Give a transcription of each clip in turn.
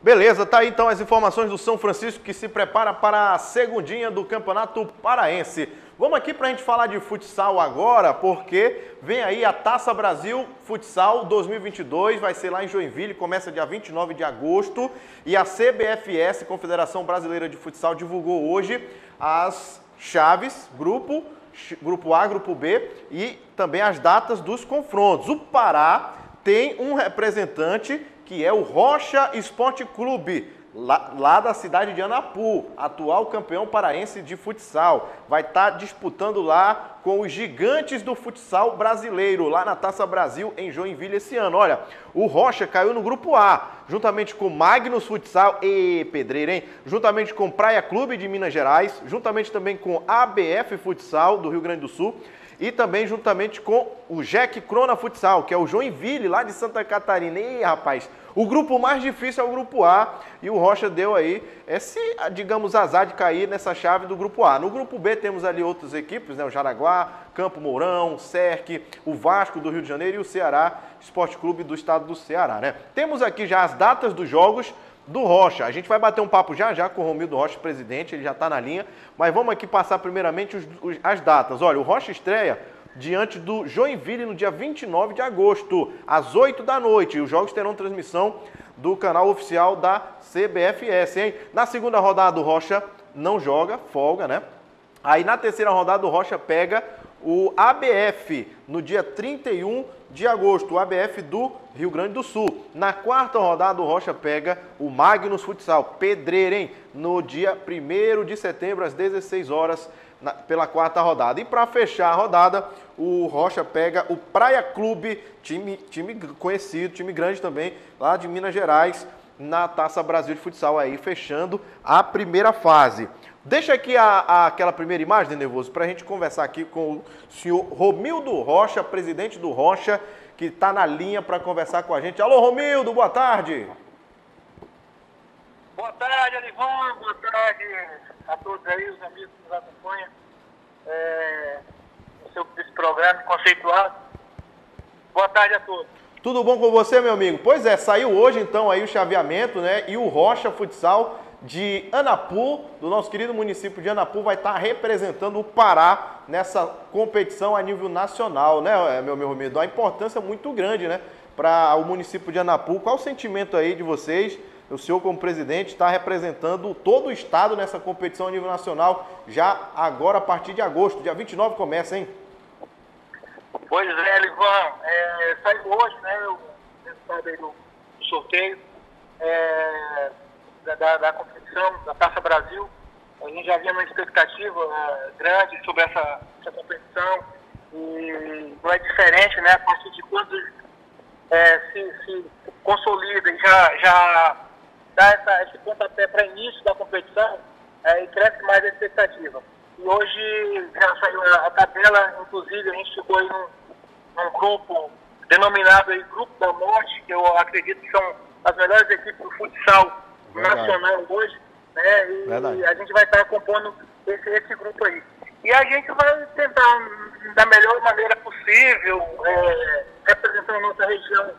Beleza, tá aí então as informações do São Francisco que se prepara para a segundinha do Campeonato Paraense. Vamos aqui para a gente falar de futsal agora, porque vem aí a Taça Brasil Futsal 2022, vai ser lá em Joinville, começa dia 29 de agosto, e a CBFS, Confederação Brasileira de Futsal, divulgou hoje as chaves, grupo, grupo A, grupo B, e também as datas dos confrontos. O Pará tem um representante que é o Rocha Esporte Clube, lá, lá, da cidade de Anapu, atual campeão paraense de futsal. Vai estar tá disputando lá com os gigantes do futsal brasileiro, lá na Taça Brasil, em Joinville esse ano. Olha, o Rocha caiu no grupo A, juntamente com Magnus Futsal e Pedreira, hein? Juntamente com Praia Clube de Minas Gerais, juntamente também com ABF Futsal do Rio Grande do Sul e também juntamente com o Jack Crona Futsal, que é o Joinville, lá de Santa Catarina. E rapaz, o grupo mais difícil é o grupo A e o Rocha deu aí esse, digamos, azar de cair nessa chave do grupo A. No grupo B temos ali outras equipes, né? O Jaraguá, Campo Mourão, Cerque, o Vasco do Rio de Janeiro e o Ceará Esporte Clube do estado do Ceará, né? Temos aqui já as datas dos jogos do Rocha. A gente vai bater um papo já já com o Romildo Rocha, presidente, ele já está na linha. Mas vamos aqui passar primeiramente os, os, as datas. Olha, o Rocha estreia diante do Joinville no dia 29 de agosto, às 8 da noite. E os jogos terão transmissão do canal oficial da CBFS, hein? Na segunda rodada, o Rocha não joga, folga, né? Aí na terceira rodada, o Rocha pega o ABF no dia 31 de agosto, o ABF do Rio Grande do Sul. Na quarta rodada, o Rocha pega o Magnus Futsal Pedreira, no dia 1 de setembro, às 16 horas, na, pela quarta rodada. E para fechar a rodada, o Rocha pega o Praia Clube, time, time conhecido, time grande também, lá de Minas Gerais, na Taça Brasil de Futsal aí, fechando a primeira fase. Deixa aqui a, a, aquela primeira imagem, Nervoso, para a gente conversar aqui com o senhor Romildo Rocha, presidente do Rocha, que está na linha para conversar com a gente. Alô, Romildo, boa tarde. Boa tarde, Alivon, boa tarde a todos aí, os amigos que nos acompanham é, seu programa conceituado. Boa tarde a todos. Tudo bom com você, meu amigo? Pois é, saiu hoje então aí o chaveamento, né? E o Rocha Futsal de Anapu, do nosso querido município de Anapu, vai estar representando o Pará nessa competição a nível nacional, né, meu meu amigo? A importância muito grande, né, para o município de Anapu. Qual o sentimento aí de vocês? O senhor, como presidente, está representando todo o estado nessa competição a nível nacional, já agora a partir de agosto, dia 29 começa, hein? Pois é, Livan, é, saiu hoje, né, o resultado aí do sorteio. É da, da, competição, da Taça Brasil. A gente já havia uma expectativa uh, grande sobre essa, essa competição e não é diferente, né? A partir de quando é, se, se, consolida e já, já dá essa, esse pontapé para início da competição, é, cresce mais a expectativa. E hoje já saiu a, tabela, inclusive a gente ficou aí num, num grupo denominado aí Grupo da Morte, que eu acredito que são as melhores equipes do futsal Verdade. nacional hoje, né? E Verdade. a gente vai estar compondo esse, esse grupo aí. E a gente vai tentar, da melhor maneira possível, é, representando a nossa região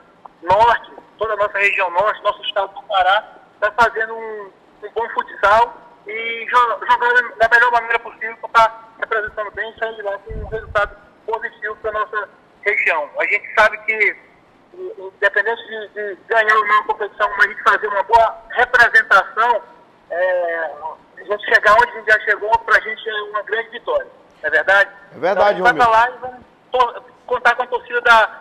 norte, toda a nossa região norte, nosso estado do Pará, está fazendo um, um, bom futsal e jogando da melhor maneira possível para estar tá representando bem e sair de lá com um resultado positivo para a nossa região. A gente sabe que independente de, de ganhar ou não a competição, mas a gente fazer uma boa representação, é, a gente chegar onde a gente já chegou, para a gente é uma grande vitória. Não é verdade? É verdade, então, a gente vai lá e vamos contar com a torcida da,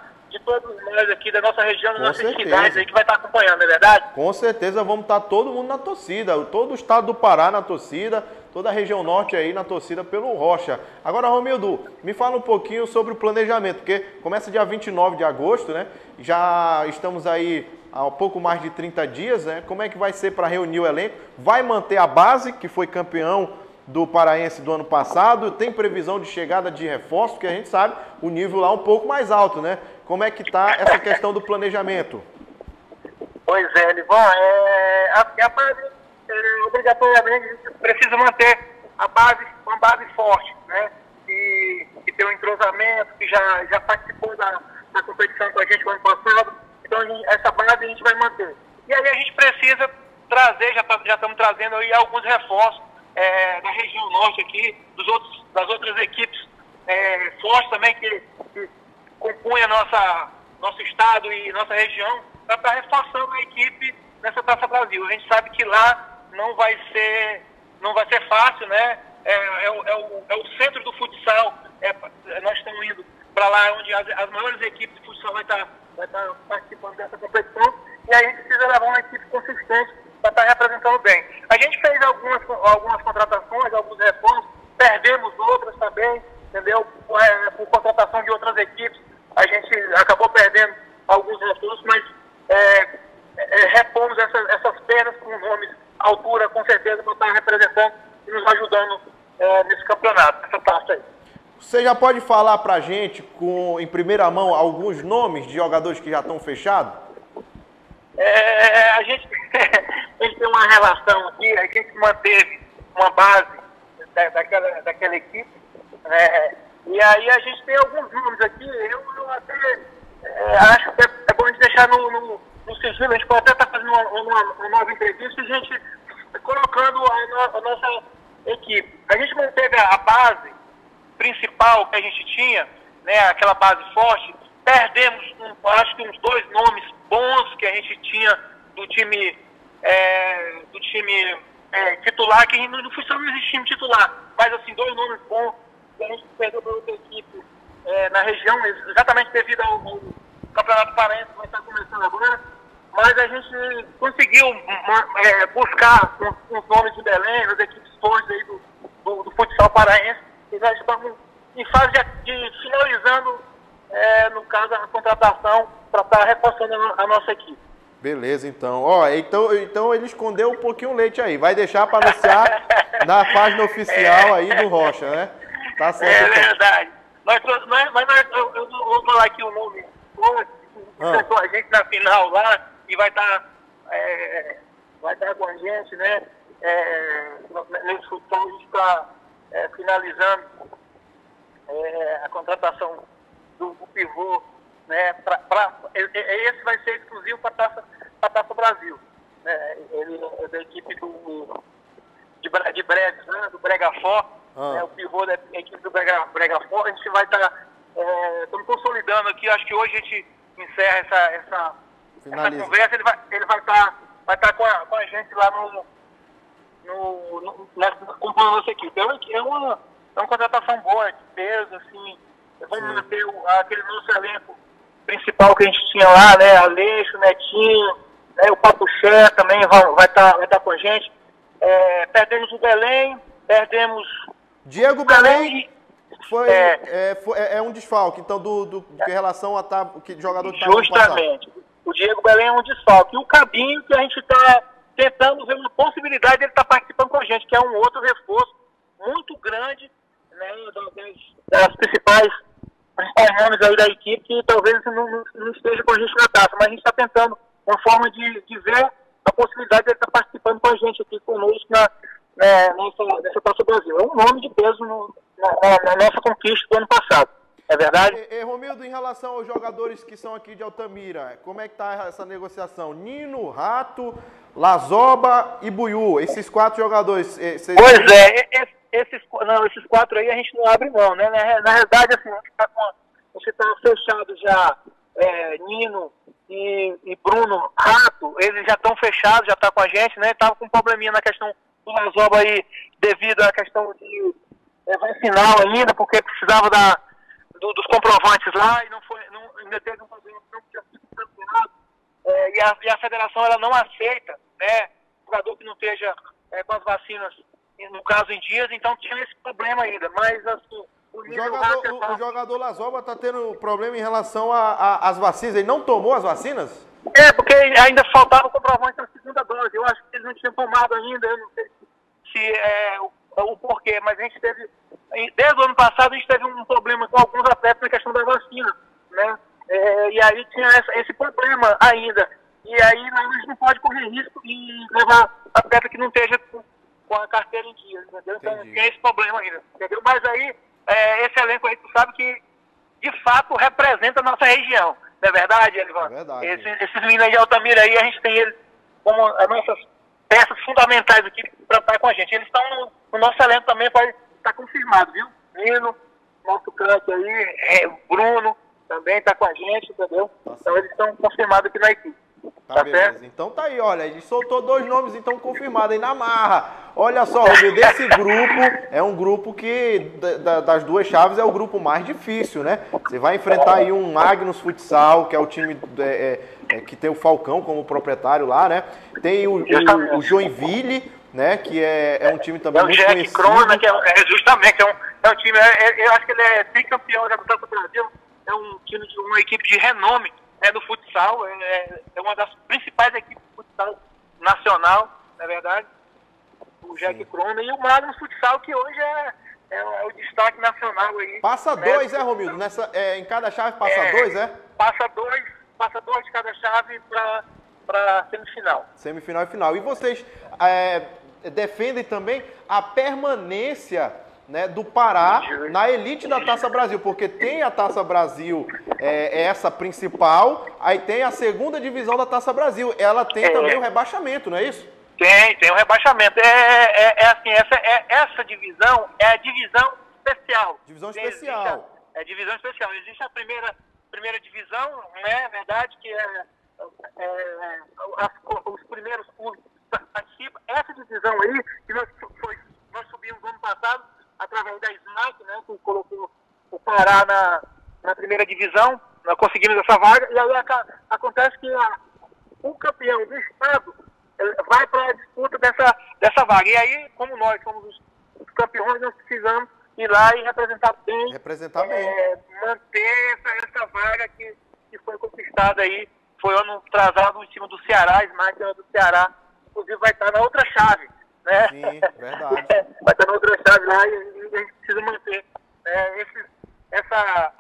todos nós aqui, da nossa região, das nossas cidades aí, que vai estar acompanhando, não é verdade? Com certeza vamos estar todo mundo na torcida, todo o estado do Pará na torcida, toda a região norte aí na torcida pelo Rocha. Agora, Romildo, me fala um pouquinho sobre o planejamento, porque começa dia 29 de agosto, né? Já estamos aí há pouco mais de 30 dias, né? Como é que vai ser para reunir o elenco? Vai manter a base, que foi campeão do Paraense do ano passado? Tem previsão de chegada de reforço, porque a gente sabe o nível lá é um pouco mais alto, né? Como é que está essa questão do planejamento? Pois é, Livon, é, a, a base, é, obrigatoriamente, a gente precisa manter a base, uma base forte, né? Que, que tem um entrosamento, que já, já participou da, competição com a gente no ano passado. Então, essa base a gente vai manter. E aí a gente precisa trazer, já, tá, já estamos trazendo aí alguns reforços é, da região norte aqui, dos outros, das outras equipes é, fortes também que, que compõem a nossa, nosso estado e nossa região, para estar reforçando a equipe nessa Taça Brasil. A gente sabe que lá não vai ser, não vai ser fácil, né? É, é, o, é, o, é o centro do futsal. É, nós estamos indo para lá onde as, as, maiores equipes de futsal vai estar, vai estar participando dessa competição. E a gente precisa levar uma equipe consistente para estar representando bem. A gente fez algumas, algumas contratações, alguns reforços, perdemos outras também, entendeu? Por, é, por contratação de outras equipes, a gente acabou perdendo alguns recursos, mas é, é, repomos essa, essas perdas com nomes altura, com certeza, para estar representando e nos ajudando é, nesse campeonato, nessa taça aí. Você já pode falar para a gente, com, em primeira mão, alguns nomes de jogadores que já estão fechados? É, a, gente, a gente tem uma relação aqui, a gente manteve uma base da, daquela, daquela equipe, né? e aí a gente tem alguns nomes aqui, eu, eu até é, acho que é, é, bom a gente deixar no, no, no sigilo, a gente pode até estar tá fazendo uma, uma, uma, nova entrevista a gente colocando a, no, a, nossa equipe. A gente manteve a base principal que a gente tinha, né, aquela base forte, perdemos, um, acho que uns dois nomes bons que a gente tinha do time, é, do time é, titular, que no, no futsal não existe time titular, mas assim, dois nomes bons que a gente perdeu para outra equipe é, na região, exatamente devido ao, ao Campeonato Paraense que estar começando agora, mas a gente conseguiu é, buscar os nomes de Belém, as equipes fortes aí do, do, do futsal paraense, e nós estamos em fase de, de finalizando, é, no caso, a contratação para estar tá reforçando a, a nossa equipe. Beleza, então. Ó, então, então ele escondeu um pouquinho o leite aí. Vai deixar para anunciar na página oficial aí do Rocha, né? Tá certo. É verdade. Nós, mas nós, eu, eu, vou falar aqui o nome que ah. a gente na final lá e vai estar tá, é, vai estar tá com a gente, né? É, nesse futebol a gente está é, finalizando é, a contratação do, do pivô, né? Pra, pra, esse vai ser exclusivo para a Taça, Taça Brasil. Né? Ele é da equipe do, de, de Bregas, né? do Brega ah. né? o pivô da equipe do Brega, Brega A gente vai estar, tá, é, consolidando aqui, acho que hoje a gente encerra essa, essa, essa conversa, ele vai ele vai estar tá, vai tá com, a, com a gente lá no, no, no, na, comprando a nossa equipe. É uma, é uma, é uma contratação boa, de peso, assim, vamos manter o, aquele nosso elenco principal que a gente tinha lá, né, Aleixo, Netinho, né, o Papuché também vai estar vai tá, vai tá com a gente. É, perdemos o Belém, perdemos... Diego Belém... Foi, é, é, foi, é, é, um desfalque, então, do, do, em relação a tá, que jogador que tá Justamente. O Diego Belém é um desfalque. E o Cabinho, que a gente está tentando ver uma possibilidade de ele estar tá participando com a gente, que é um outro reforço muito grande, né, das, das principais, principais nomes aí da equipe, que talvez não, não, não, esteja com a gente na taça, mas a gente está tentando uma forma de, de ver a possibilidade de ele estar tá participando com a gente aqui conosco na, né, nessa, nessa Taça Brasil. É um nome de peso no, na, na, nossa conquista do ano passado. É verdade? E, e, Romildo, em relação aos jogadores que são aqui de Altamira, como é que está essa negociação? Nino, Rato, Lazoba e Buiú, esses quatro jogadores. Pois é, esses, não, esses quatro aí a gente não abre mão, né? Na, na realidade, assim, a gente está tá fechado já é, Nino e, e, Bruno Rato, eles já estão fechados, já estão tá com a gente, né? Tava com um probleminha na questão do Lazoba aí, devido à questão de é, final ainda, porque precisava da, do, dos comprovantes lá e não foi, não, ainda teve um problema não tinha sido campeonato. É, e, a, e a federação ela não aceita, né, jogador que não esteja é, com as vacinas, no caso em dias, então tinha esse problema ainda. Mas assim, o, jogador, o, o jogador Lazoba está tendo problema em relação às vacinas. Ele não tomou as vacinas? É, porque ainda faltava o comprovante da segunda dose. Eu acho que ele não tinha tomado ainda. Eu não sei se é o, o porquê, mas a gente teve desde o ano passado a gente teve um problema com alguns atletas na questão da vacina, né? É, e aí tinha esse problema ainda. E aí a gente não pode correr risco e levar atleta que não esteja com, a carteira em dia, entendeu? Então Entendi. tem esse problema ainda, entendeu? Mas aí, é, esse elenco aí, tu sabe que de fato representa a nossa região. Não é verdade, Elivan? É verdade. Esse, esses meninos de Altamira aí, a gente tem eles como as nossas fundamentais aqui para estar com a gente. Eles estão no, no, nosso elenco também, pode estar confirmado, viu? Nino, nosso canto aí, é, Bruno também está com a gente, entendeu? Tá então eles estão confirmados aqui na equipe. Tá, tá beleza. Então tá aí, olha, ele soltou dois nomes então confirmados aí na marra. Olha só, Romildo, desse grupo é um grupo que da, das duas chaves é o grupo mais difícil, né? Você vai enfrentar aí um Magnus Futsal, que é o time é, é, é, que tem o Falcão como proprietário lá, né? Tem o, o, o Joinville, né? Que é, é um time também é muito Jack conhecido. Crona, que é, é justamente é um, é um time, é, eu acho que ele é tricampeão da Copa do Brasil, é um time de uma equipe de renome é do futsal, é, é uma das principais equipes de futsal nacional, na é verdade. O Jack Crona e o Magnus Futsal, que hoje é, é, é, o destaque nacional aí. Passa né? dois, é, Romildo? Nessa, é, em cada chave passa é, dois, é? Passa dois, passa dois de cada chave para semifinal. Semifinal e final. E vocês é, defendem também a permanência né, do Pará na elite da Taça Brasil, porque tem a Taça Brasil, é, é, essa principal, aí tem a segunda divisão da Taça Brasil. Ela tem é. também o rebaixamento, não é isso? Tem, tem o rebaixamento. É, é, é assim, essa, essa divisão é a divisão especial. Divisão especial. é divisão especial. Existe a primeira, primeira divisão, né, é verdade, que é, os primeiros clubes Essa divisão aí, que nós, foi, nós subimos no ano passado, através da SMAC, né, que colocou o Pará na, na primeira divisão, nós conseguimos essa vaga, e aí a, acontece que a, o campeão do estado vai para a disputa dessa, dessa vaga. E aí, como nós somos os, os campeões, nós precisamos ir lá e representar bem, representar bem. É, manter essa, essa vaga que, que foi conquistada aí, foi ano atrasado em cima do Ceará, SMAC do Ceará, inclusive vai estar na outra chave. Né? Sim, verdade. vai estar na outra chave lá e, a gente precisa manter né, esse, essa,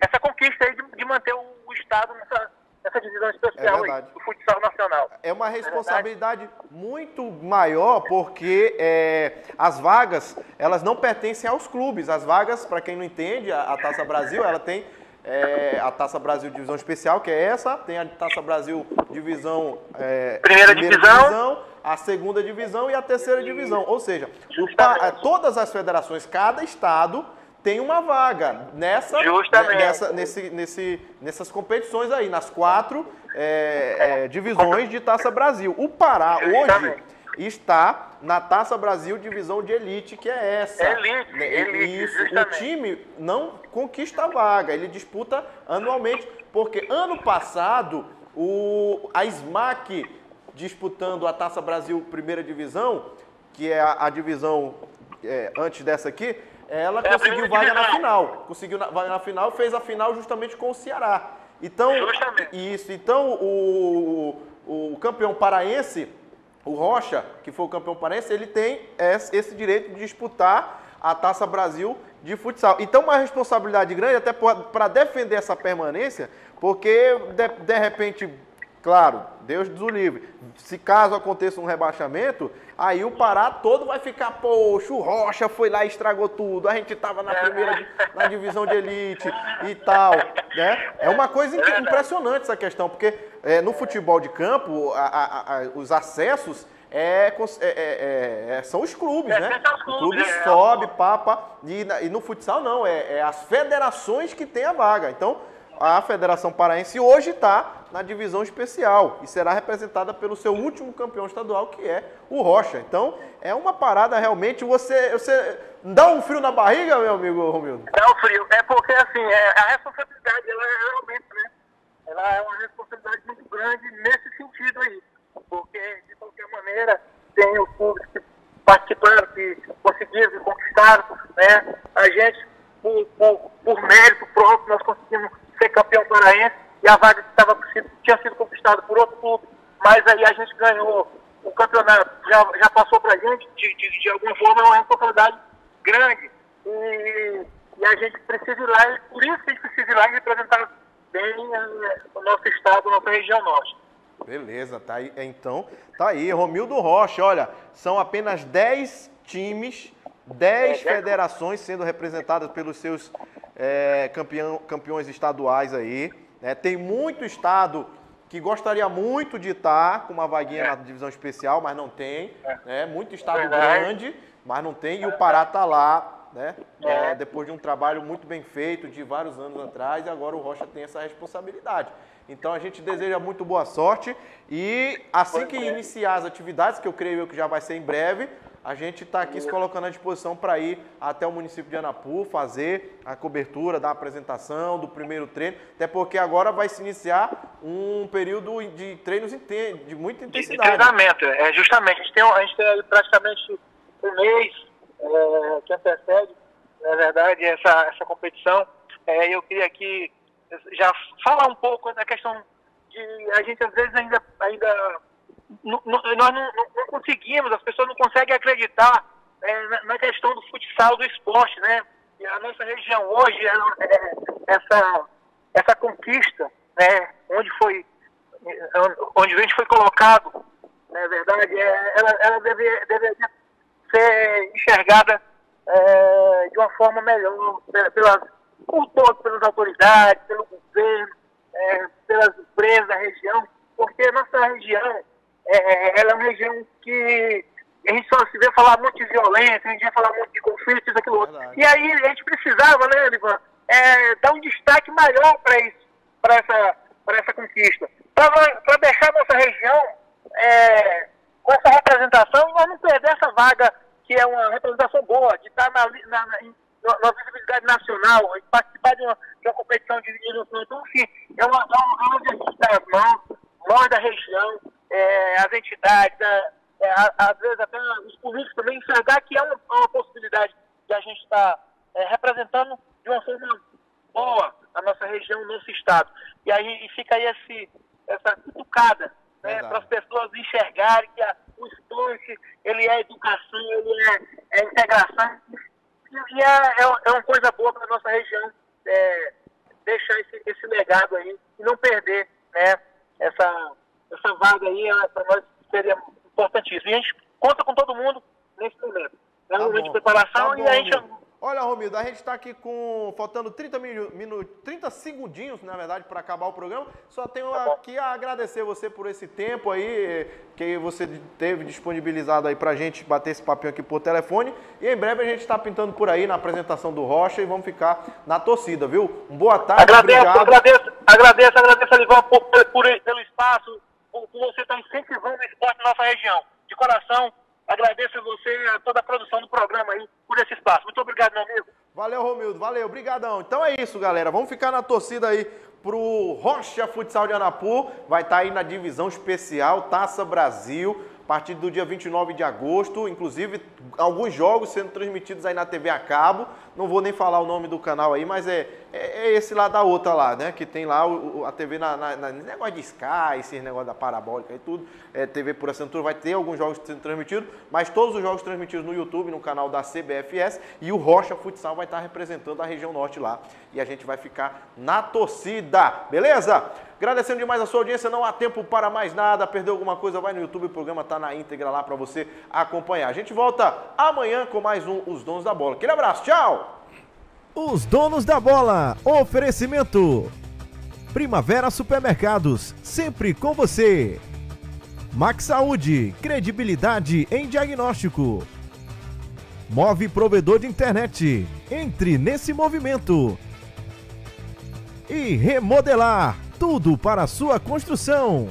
essa conquista aí de, de manter o, o, Estado nessa, nessa divisão especial é aí, do futsal nacional. É uma é responsabilidade é muito maior porque é, as vagas, elas não pertencem aos clubes. As vagas, para quem não entende, a, a Taça Brasil, ela tem é, a Taça Brasil Divisão Especial, que é essa, tem a Taça Brasil Divisão é, primeira, primeira divisão. divisão. a segunda divisão e a terceira divisão. Ou seja, o, todas as federações, cada estado tem uma vaga nessa, nessa nesse, nesse, nessas competições aí, nas quatro é, é, divisões de Taça Brasil. O Pará hoje está na Taça Brasil Divisão de Elite, que é essa. Elite, né? elite Isso, o time não conquista a vaga, ele disputa anualmente, porque ano passado o, a SMAC disputando a Taça Brasil Primeira Divisão, que é a, a divisão é, antes dessa aqui, ela é conseguiu vaga na final. Conseguiu na, vaga na final, fez a final justamente com o Ceará. Então, justamente. isso. Então, o, o campeão paraense o Rocha, que foi o campeão paraense, ele tem esse direito de disputar a Taça Brasil de futsal. Então, uma responsabilidade grande até para defender essa permanência, porque de, de repente Claro, Deus do livre. Se caso aconteça um rebaixamento, aí o Pará todo vai ficar, poxa, o Rocha foi lá e estragou tudo. A gente estava na primeira na divisão de elite e tal. Né? É uma coisa impressionante essa questão, porque é, no futebol de campo, a, a, a, os acessos é, é, é, é, são os clubes, né? O clube sobe, papa, e, e, no futsal não, é, é as federações que têm a vaga. Então, a Federação Paraense hoje está na divisão especial e será representada pelo seu último campeão estadual, que é o Rocha. Então, é uma parada realmente. Você, você dá um frio na barriga, meu amigo Romildo? Dá um frio. É porque, assim, é, a responsabilidade, ela é realmente, né? Ela é uma responsabilidade muito grande nesse sentido aí. Porque, de qualquer maneira, tem os clubes que participaram, que conseguiram, que conquistaram, né? A gente, por, por, por mérito próprio, nós conseguimos ser campeão paraense e a vaga que estava, tinha sido conquistada por outro clube, mas aí a gente ganhou o campeonato, já, já passou para a gente, de, de, de, alguma forma é uma responsabilidade grande. E, e, a gente precisa ir lá, e por isso que a gente precisa ir lá e representar bem é, o nosso estado, a nossa região norte. Beleza, tá aí. Então, tá aí. Romildo Rocha, olha, são apenas 10 times, 10 é, federações sendo representadas pelos seus é, campeão, campeões estaduais aí. Né? Tem muito estado que gostaria muito de estar com uma vaguinha é. na divisão especial, mas não tem. É. Né? Muito estado grande, mas não tem. E o Pará está lá, né? É. é. depois de um trabalho muito bem feito de vários anos atrás, e agora o Rocha tem essa responsabilidade. Então a gente deseja muito boa sorte e assim que é. iniciar as atividades, que eu creio que já vai ser em breve, a gente está aqui se colocando à disposição para ir até o município de Anapu, fazer a cobertura da apresentação, do primeiro treino, até porque agora vai se iniciar um período de treinos de muita intensidade. De treinamento, é, justamente. A gente tem, a gente tem praticamente um mês é, que antecede, na verdade, essa, essa competição. É, eu queria aqui já falar um pouco da questão de a gente às vezes ainda, ainda nós não, não, não, conseguimos, as pessoas não conseguem acreditar é, na, questão do futsal, do esporte, né? E a nossa região hoje, ela, é, essa, essa conquista, né, onde foi, onde a gente foi colocado, na né, verdade, é, ela, ela deve, deveria ser enxergada é, de uma forma melhor pelas, por todos, pelas autoridades, pelo governo, é, pelas empresas da região, porque a nossa região é, é, ela é uma região que a gente só se vê falar muito de violência, a gente vê falar muito de conflitos, isso, aquilo outro. E aí a gente precisava, né, Livan, é, dar um destaque maior para isso, para essa, essa conquista. Para deixar a nossa região é, com essa representação e nós não perder essa vaga, que é uma representação boa, de estar na, na, na, na visibilidade nacional, e participar de uma, de uma competição de nível Então, enfim, é uma, é uma, é uma das mãos, nós da região, é, as entidades, é, é às vezes até os políticos também enxergar que é uma, uma possibilidade de a gente estar tá, é, representando de uma forma boa a nossa região, o nosso estado. E aí e fica aí esse, essa cutucada né, para as pessoas enxergarem que a, o esporte ele é educação, ele é, é integração. E é, é, é uma coisa boa para a nossa região é, deixar esse, esse legado aí e não perder né, vaga aí para nós seria importantíssimo. E a gente conta com todo mundo nesse momento. É um tá momento de preparação tá e a gente. Olha, Romildo, a gente está aqui com. faltando 30 minutos, 30 segundinhos, na verdade, para acabar o programa. Só tenho tá aqui a agradecer você por esse tempo aí, que você teve disponibilizado aí para a gente bater esse papinho aqui por telefone. E em breve a gente está pintando por aí na apresentação do Rocha e vamos ficar na torcida, viu? Boa tarde, agradeço, obrigado. Agradeço, agradeço, agradeço, Alivan, por, por, por, pelo espaço por, você estar incentivando o esporte na nossa região. De coração, agradeço a você, a toda a produção do programa aí, por esse espaço. Muito obrigado, meu amigo. Valeu, Romildo. Valeu, brigadão. Então é isso, galera. Vamos ficar na torcida aí pro Rocha Futsal de Anapu. Vai estar tá aí na divisão especial Taça Brasil a partir do dia 29 de agosto, inclusive alguns jogos sendo transmitidos aí na TV a cabo. Não vou nem falar o nome do canal aí, mas é, é, é esse lá da outra lá, né? Que tem lá o, a TV na, na, na, negócio de Sky, esse negócio da parabólica e tudo. É, TV por assinatura vai ter alguns jogos sendo transmitidos, mas todos os jogos transmitidos no YouTube, no canal da CBFS. E o Rocha Futsal vai estar representando a região norte lá. E a gente vai ficar na torcida, beleza? Agradecendo demais a sua audiência, não há tempo para mais nada. Perdeu alguma coisa, vai no YouTube, o programa está na íntegra lá para você acompanhar. A gente volta amanhã com mais um Os Donos da Bola. Aquele abraço, tchau! Os Donos da Bola, oferecimento. Primavera Supermercados, sempre com você. Max Saúde, credibilidade em diagnóstico. Move provedor de internet. Entre nesse movimento. E remodelar tudo para sua construção.